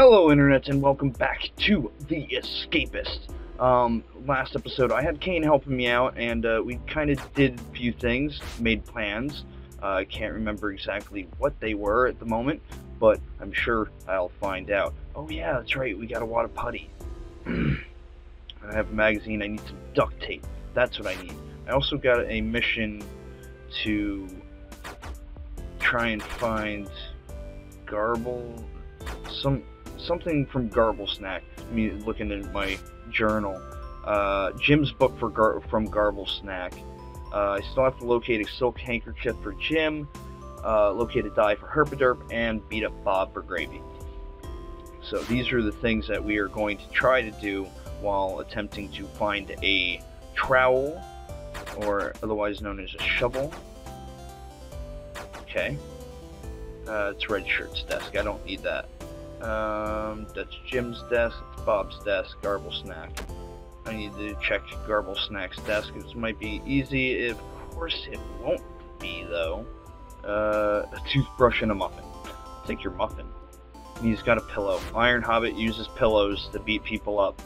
Hello, Internet, and welcome back to The Escapist. Um, last episode, I had Kain helping me out, and uh, we kind of did a few things, made plans. Uh, I can't remember exactly what they were at the moment, but I'm sure I'll find out. Oh, yeah, that's right, we got a wad of putty. I have a magazine, I need some duct tape. That's what I need. I also got a mission to try and find Garble, some something from Garble Snack. Me looking at my journal. Uh, Jim's book for Gar- from Garble Snack. Uh, I still have to locate a silk handkerchief for Jim, uh, locate a dye for Herpaderp, and beat up Bob for Gravy. So these are the things that we are going to try to do while attempting to find a trowel, or otherwise known as a shovel. Okay. Uh, it's Red Shirt's desk. I don't need that. Um, that's Jim's desk. It's Bob's desk. Garble Snack. I need to check Garble Snack's desk. This might be easy. Of course, it won't be though. Uh, a toothbrush and a muffin. Take your muffin. He's got a pillow. Iron Hobbit uses pillows to beat people up.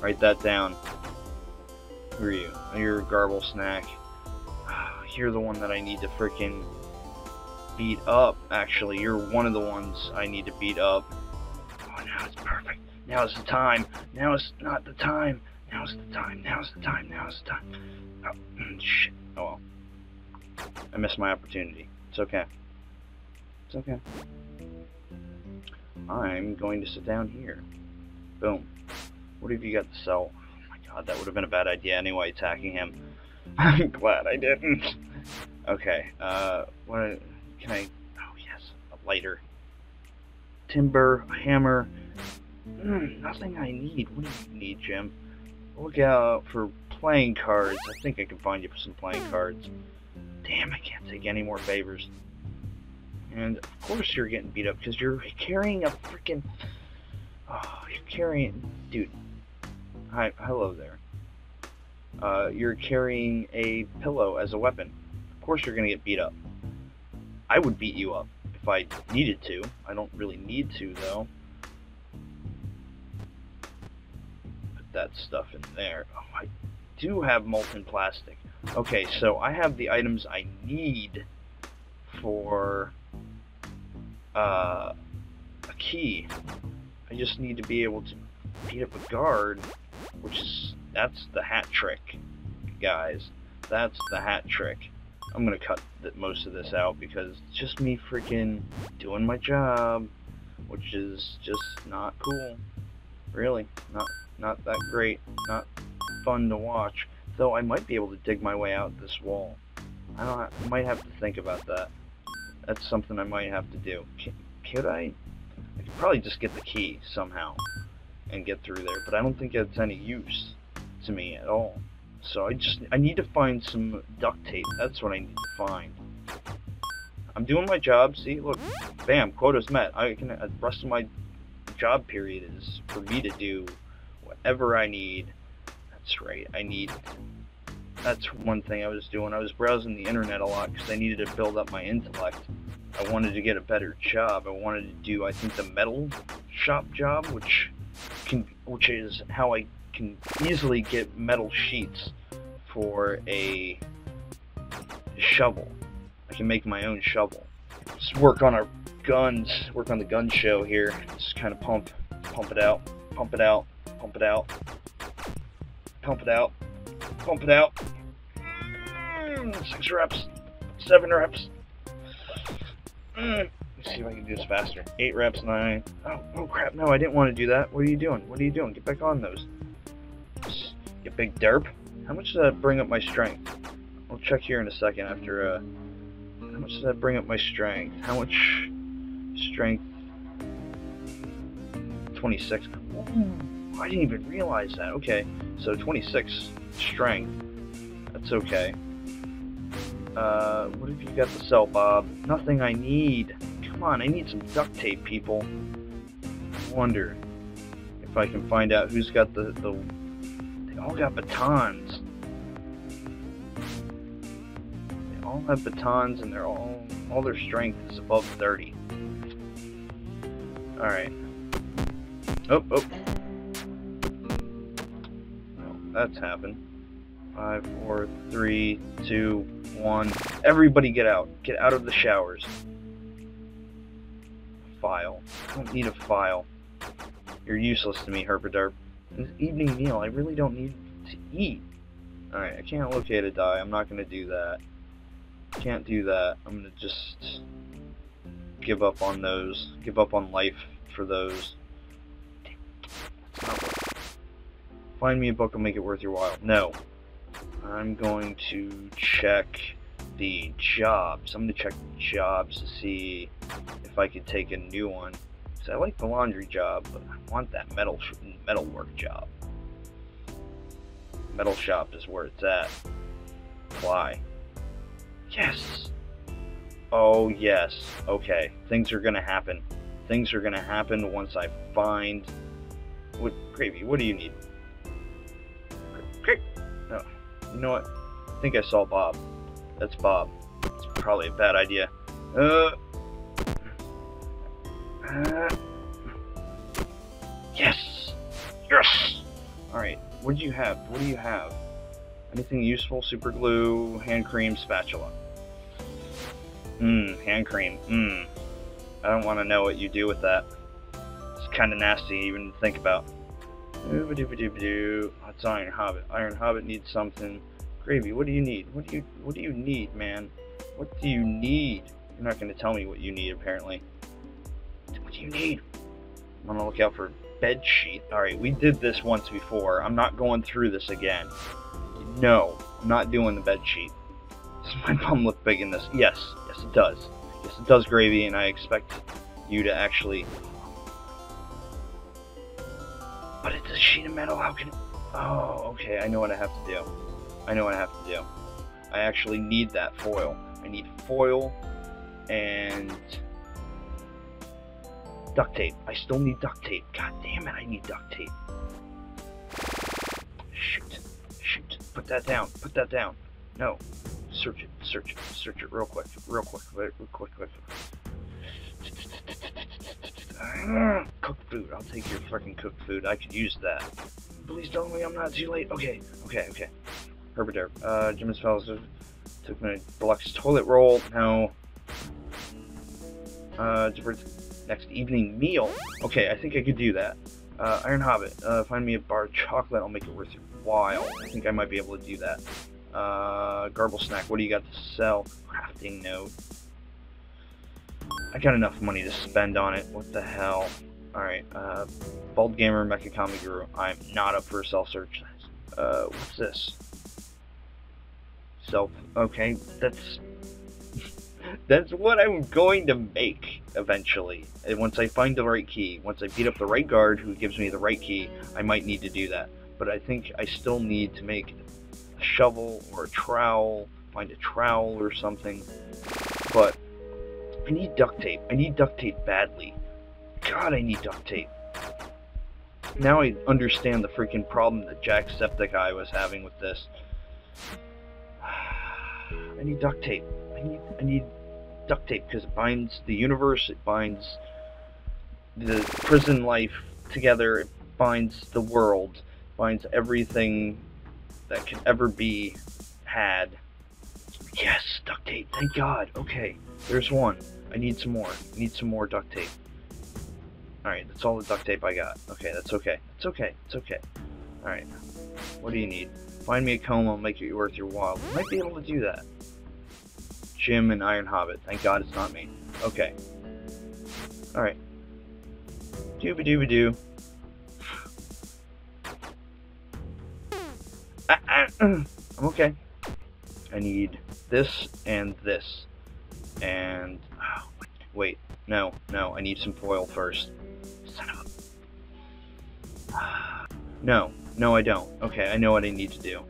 Write that down. Who are you? You're Garble Snack. You're the one that I need to freaking beat up, actually. You're one of the ones I need to beat up. Oh, now it's perfect. Now is the time. Now is not the time. Now is the time. Now is the time. Now is the time. Oh, shit. Oh well. I missed my opportunity. It's okay. It's okay. I'm going to sit down here. Boom. What have you got to sell? Oh my god, that would have been a bad idea anyway, attacking him. I'm glad I didn't. Okay, uh, what can I... Oh yes, a lighter. Timber, a hammer. Mm, nothing I need. What do you need, Jim? Look out for playing cards. I think I can find you some playing cards. Damn, I can't take any more favors. And of course you're getting beat up because you're carrying a freaking. Oh, you're carrying, dude. Hi, hello there. Uh, you're carrying a pillow as a weapon. Of course you're gonna get beat up. I would beat you up if I needed to. I don't really need to though. Put that stuff in there. Oh, I do have molten plastic. Okay, so I have the items I need for uh, a key. I just need to be able to beat up a guard, which is, that's the hat trick, guys. That's the hat trick. I'm gonna cut most of this out because it's just me freaking doing my job, which is just not cool. Really, not not that great, not fun to watch. Though I might be able to dig my way out this wall. I don't. I might have to think about that. That's something I might have to do. Can, could I? I could probably just get the key somehow and get through there, but I don't think it's any use to me at all. So I just I need to find some duct tape. That's what I need to find. I'm doing my job. See, look, bam, quota's met. I can. Uh, the rest of my job period is for me to do whatever I need. That's right. I need. That's one thing I was doing. I was browsing the internet a lot because I needed to build up my intellect. I wanted to get a better job. I wanted to do, I think, the metal shop job, which can, which is how I can easily get metal sheets for a shovel. I can make my own shovel. Just work on our guns, work on the gun show here. Just kind of pump, pump it out, pump it out, pump it out, pump it out, pump it out. Mm, six reps, seven reps. Mm. Let's see if I can do this faster. Eight reps, nine. Oh, oh crap! No, I didn't want to do that. What are you doing? What are you doing? Get back on those. You big derp. How much does that bring up my strength? I'll check here in a second after, uh... How much does that bring up my strength? How much strength? 26. Ooh, I didn't even realize that. Okay, so 26 strength. That's okay. Uh, what have you got to sell, Bob? Nothing I need. Come on, I need some duct tape, people. I wonder if I can find out who's got the, the they all got batons. They all have batons and they're all all their strength is above 30. Alright. Oh, oh. Well, that's happened. Five, four, three, two, one. Everybody get out. Get out of the showers. File. I don't need a file. You're useless to me, Herpaderp. This evening meal, I really don't need to eat. Alright, I can't locate a die. I'm not going to do that. Can't do that. I'm going to just give up on those. Give up on life for those. Find me a book and make it worth your while. No. I'm going to check the jobs. I'm going to check jobs to see if I could take a new one. Because I like the laundry job, but I want that metal, metal work job. Metal shop is where it's at. Apply. Yes! Oh, yes. Okay. Things are gonna happen. Things are gonna happen once I find... What, Gravy, what do you need? No. You know what? I think I saw Bob. That's Bob. It's probably a bad idea. Uh... yes! Yes! Alright, what do you have? What do you have? Anything useful? Super glue, hand cream, spatula. Mmm, hand cream. Mmm. I don't want to know what you do with that. It's kind of nasty even to think about. Ooba-dooba-dooba-doo. That's Iron Hobbit. Iron Hobbit needs something. Gravy, what do you need? What do you what do you need, man? What do you need? You're not gonna tell me what you need apparently. What do you need? I'm gonna look out for bed sheet. Alright, we did this once before. I'm not going through this again. No, I'm not doing the bed sheet. Does my bum look big in this? Yes, yes it does. Yes it does, Gravy, and I expect you to actually... But it's a sheet of metal, how can... Oh, okay, I know what I have to do. I know what I have to do. I actually need that foil. I need foil and duct tape. I still need duct tape. God damn it, I need duct tape. Shoot. Shoot. Put that down. Put that down. No. Search it. Search it. Search it real quick. Real quick. Real quick. Real Quick. Cooked food. I'll take your fucking cooked food. I could use that. Please tell me I'm not too late. Okay. Okay. Okay. Herbert. Uh, Jimmy's fellows took my deluxe toilet roll. No. Uh, next evening meal. Okay, I think I could do that. Uh, Iron Hobbit. Uh, find me a bar of chocolate. I'll make it worth your while. I think I might be able to do that. Uh, Garble Snack. What do you got to sell? Crafting note. I got enough money to spend on it. What the hell? Alright, uh, Bald Gamer Mecha Comic Guru. I'm not up for a self-search. Uh, what's this? Self, okay, that's, that's what I'm going to make, eventually. And once I find the right key, once I beat up the right guard who gives me the right key, I might need to do that. But I think I still need to make a shovel or a trowel, find a trowel or something. But I need duct tape. I need duct tape badly. God, I need duct tape. Now I understand the freaking problem that Jacksepticeye was having with this. I need duct tape. I need I need duct tape because it binds the universe. It binds the prison life together. It binds the world. Binds everything that can ever be had. Yes, duct tape. Thank God. Okay, there's one. I need some more. I need some more duct tape. Alright, that's all the duct tape I got. Okay, that's okay. It's okay. It's okay. Alright. What do you need? Find me a comb, I'll make it worth your while. I might be able to do that. Jim and Iron Hobbit. Thank God it's not me. Okay. Alright. Dooba dooba doo. Ah, ah, I'm okay. I need this and this. And... Oh, wait. No, no. I need some foil first. Son of a... No. No, I don't. Okay, I know what I need to do.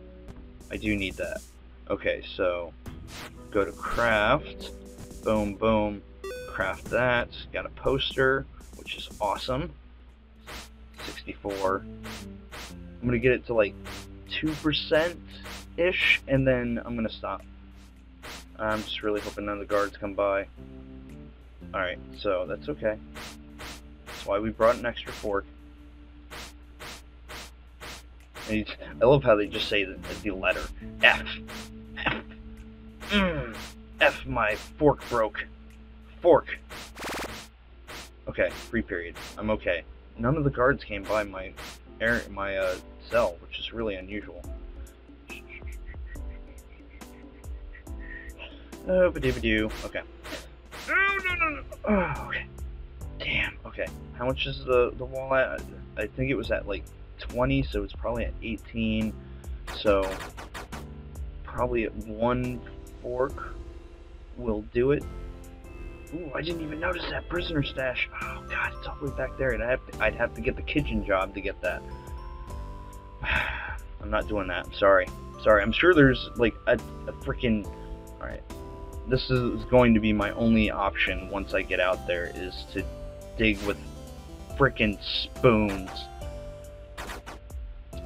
I do need that. Okay, so... Go to craft. Boom, boom. Craft that. Got a poster, which is awesome. 64. I'm gonna get it to like 2%-ish, and then I'm gonna stop. I'm just really hoping none of the guards come by. Alright, so that's okay. That's why we brought an extra fork. I love how they just say the, the letter. F. Mm. F my fork broke. Fork. Okay, free period. I'm okay. None of the guards came by my air my uh, cell, which is really unusual. Oh, ba doo Okay. No, no, no, no. Oh, okay. Damn. Okay. How much is the the wall at? I think it was at like 20, so it's probably at 18. So probably at one fork will do it. Ooh, I didn't even notice that prisoner stash. Oh god, it's all the way back there, and I have to, I'd have to get the kitchen job to get that. I'm not doing that. I'm sorry. Sorry. I'm sure there's like a, a freaking. All right. This is going to be my only option once I get out there is to dig with freaking spoons.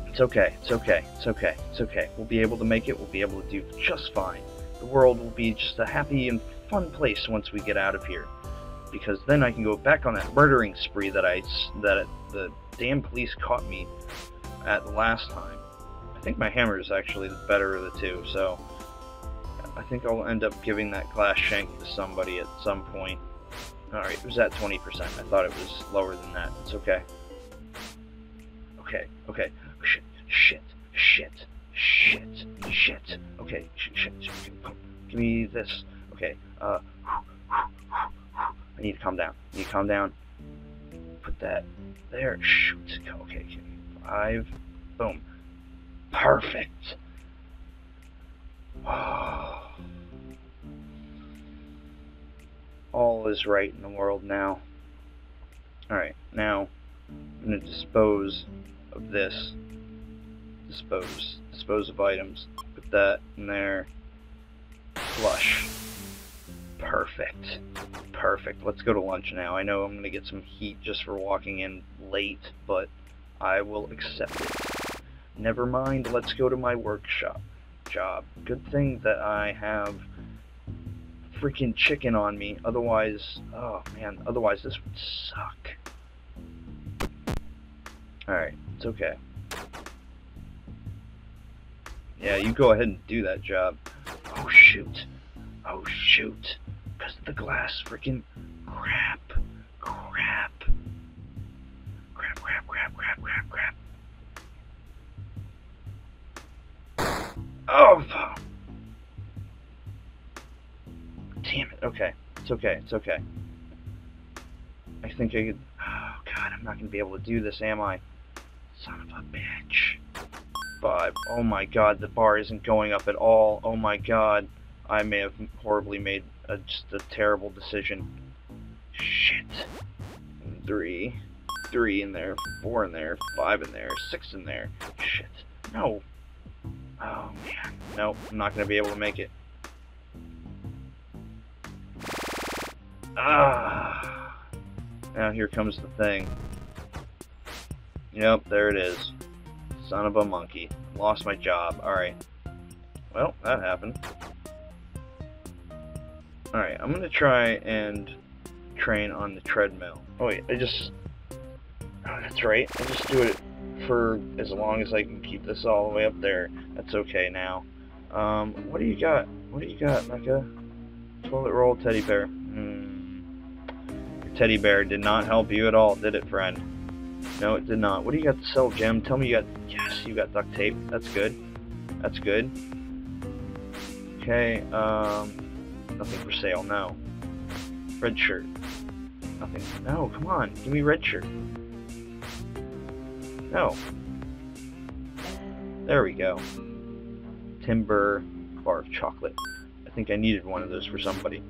It's okay. It's okay. It's okay. It's okay. We'll be able to make it. We'll be able to do just fine. The world will be just a happy and fun place once we get out of here. Because then I can go back on that murdering spree that I that the damn police caught me at last time. I think my hammer is actually the better of the two, so I think I'll end up giving that glass shank to somebody at some point. Alright, it was at 20%. I thought it was lower than that. It's okay. Okay, okay. Oh, shit, shit, shit, shit, shit. Okay, shit, shit, shit. Give me this. Okay, uh, I need to calm down. I need to calm down. Put that there. Shoot. Okay, okay. Five. Boom. Perfect. All is right in the world now. Alright, now I'm going to dispose of this. Dispose. Dispose of items. Put that in there. Flush. Perfect. Perfect. Let's go to lunch now. I know I'm going to get some heat just for walking in late, but I will accept it. Never mind, let's go to my workshop job. Good thing that I have freaking chicken on me, otherwise, oh man, otherwise this would suck. Alright, it's okay. Yeah, you go ahead and do that job. Oh shoot. Oh shoot. Because of the glass freaking crap. Crap. Crap, crap, crap, crap, crap, crap. Oh, damn it. Okay, it's okay. It's okay. I think I could. Oh God, I'm not gonna be able to do this, am I? Son of a bitch. Five. Oh my God, the bar isn't going up at all. Oh my God, I may have horribly made a, just a terrible decision. Shit. Three. Three in there. Four in there. Five in there. Six in there. Shit. No. Oh, man. Nope, I'm not going to be able to make it. Ah. Now here comes the thing. Yep, there it is. Son of a monkey. Lost my job. Alright. Well, that happened. Alright, I'm to try and train on the treadmill. Oh wait, I just... Oh, that's right. I just do it for as long as I can keep this all the way up there. That's okay now. Um, what do you got? What do you got, Mecha? Toilet roll teddy bear. Hmm. Your teddy bear did not help you at all, did it, friend? No, it did not. What do you got to sell, Jim? Tell me you got... Yes, you got duct tape. That's good. That's good. Okay, um... Nothing for sale, no. Red shirt. Nothing. No, come on. Give me red shirt. No. There we go. Timber bar of chocolate. I think I needed one of those for somebody.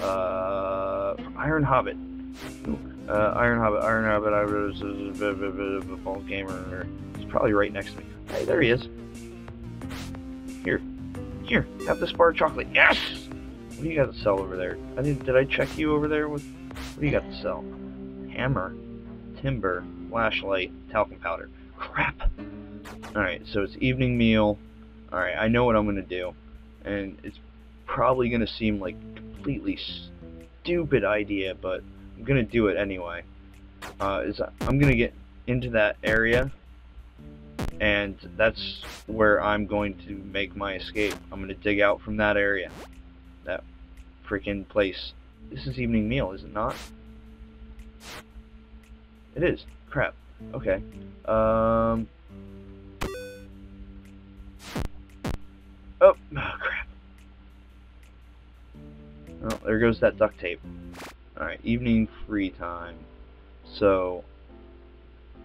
Uh, Iron Hobbit. Uh, Iron Hobbit, Iron Hobbit, I was a ball gamer. He's probably right next to me. Hey, there he is. Here. Here, have this bar of chocolate. Yes! What do you got to sell over there? I did, did I check you over there with... What do you got to sell? Hammer. Timber flashlight, talcum powder. Crap. Alright, so it's evening meal. Alright, I know what I'm going to do. And it's probably going to seem like completely stupid idea, but I'm to do it anyway. uh, is I'm gonna get into that area, and that's where I'm going to make my escape. I'm gonna dig out from that area, that freaking place. This is evening meal, is it not? It is. Crap. Okay. Um. Oh, oh crap. Oh, there goes that duct tape. Alright, evening free time. So,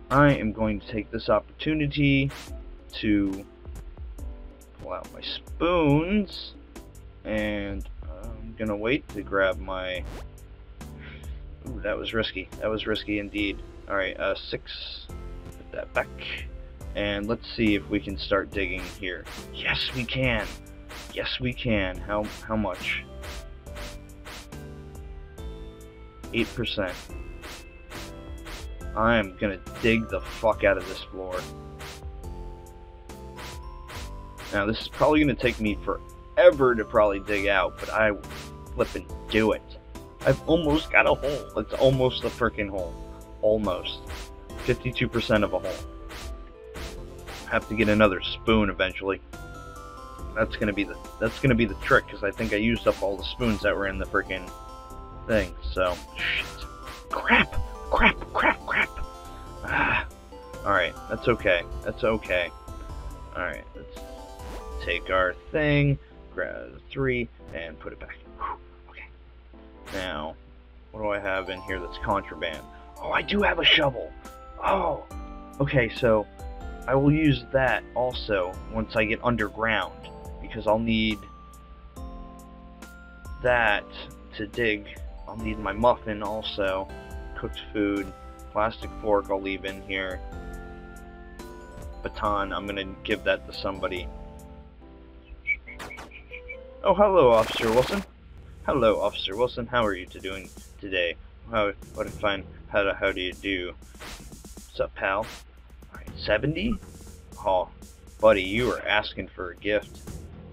I am going to take this opportunity to pull out my spoons, and I'm gonna wait to grab my... Ooh, that was risky. That was risky indeed. Alright, uh, six, put that back, and let's see if we can start digging here. Yes, we can! Yes, we can. How, how much? 8%. I am gonna dig the fuck out of this floor. Now, this is probably gonna take me forever to probably dig out, but I flip and do it. I've almost got a hole. It's almost a freaking hole. Almost. 52% of a hole. Have to get another spoon eventually. That's gonna be the that's gonna be the trick because I think I used up all the spoons that were in the freaking thing. So, shit. Crap! Crap! Crap! Crap! Ah. Alright, that's okay. That's okay. Alright, let's take our thing, grab three, and put it back. Whew. Okay. Now, what do I have in here that's contraband? Oh, I do have a shovel! Oh! Okay, so I will use that also once I get underground because I'll need that to dig I'll need my muffin also. Cooked food. Plastic fork I'll leave in here. Baton, I'm gonna give that to somebody. Oh, hello, Officer Wilson. Hello, Officer Wilson. How are you doing today? How, what a fine, how, do, how do you do? What's up, pal? Alright, 70? Oh, buddy, you are asking for a gift.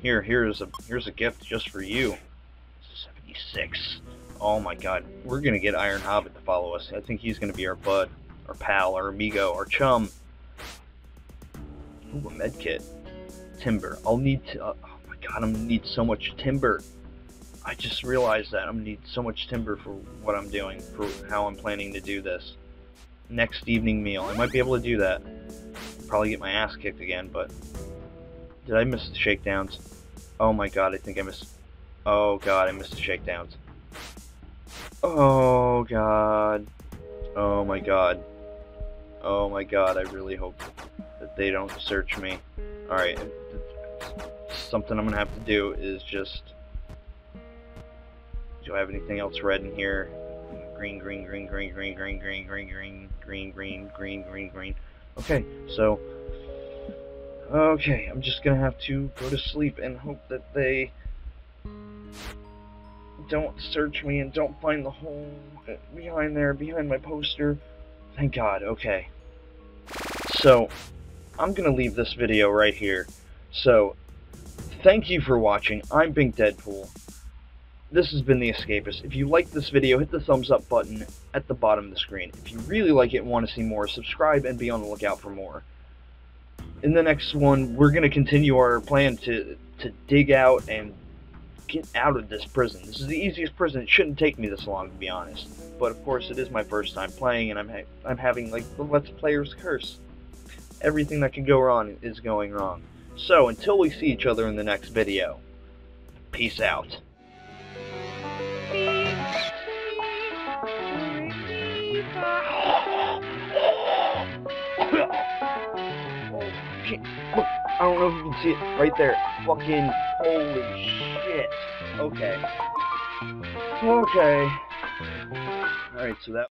Here, here's a, here's a gift just for you. 76. Oh my god, we're gonna get Iron Hobbit to follow us. I think he's gonna be our bud, our pal, our amigo, our chum. Ooh, a medkit. Timber. I'll need to. Uh, oh my god, I'm gonna need so much timber. I just realized that I'm gonna need so much timber for what I'm doing, for how I'm planning to do this. Next evening meal. I might be able to do that. Probably get my ass kicked again, but did I miss the shakedowns? Oh my god, I think I missed. Oh god, I missed the shakedowns. Oh god. Oh my god. Oh my god, I really hope that they don't search me. Alright, something I'm gonna have to do is just... Do I have anything else red in here? Green, green, green, green, green, green, green, green, green, green, green, green, green, green. Okay, so... Okay, I'm just gonna have to go to sleep and hope that they don't search me and don't find the hole behind there, behind my poster. Thank God, okay. So, I'm gonna leave this video right here. So, thank you for watching. I'm Bink Deadpool. This has been The Escapist. If you liked this video, hit the thumbs up button at the bottom of the screen. If you really like it and want to see more, subscribe and be on the lookout for more. In the next one, we're going to continue our plan to, to dig out and get out of this prison. This is the easiest prison. It shouldn't take me this long, to be honest. But of course, it is my first time playing, and I'm ha I'm having like the Let's Player's curse. Everything that can go wrong is going wrong. So until we see each other in the next video, peace out. Look, oh, I don't know if you can see it right there. Fucking holy shit. Okay. Okay. Alright, so that